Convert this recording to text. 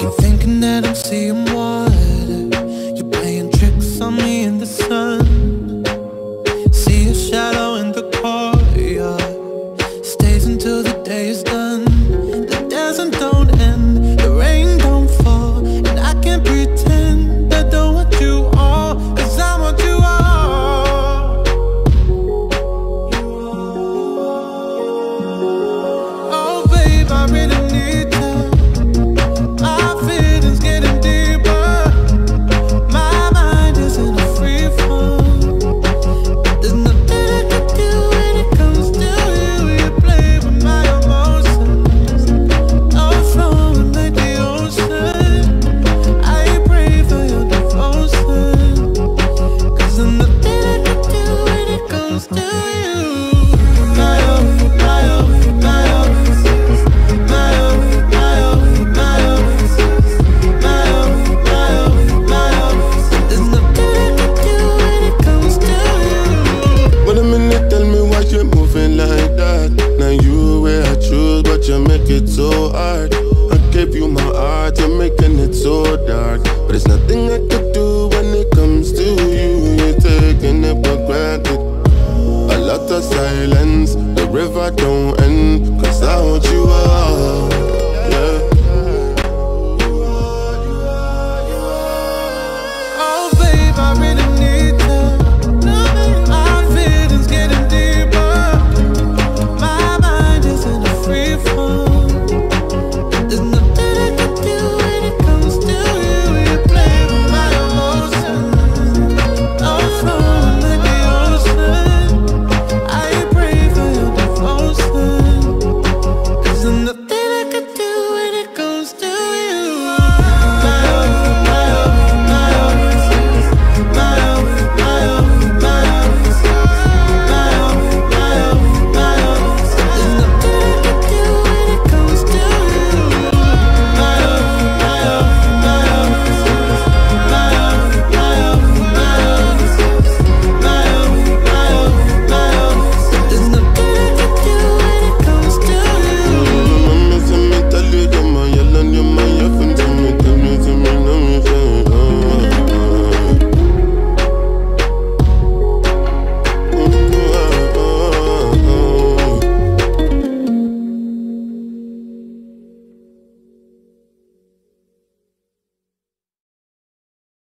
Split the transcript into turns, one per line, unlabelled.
Keep thinking that I'm seeing I really
it so hard. I gave you my heart, you're making it so dark. But it's nothing I could do when it comes to you. You're taking it for granted. A lot of silence, the river don't end. Cause I want you all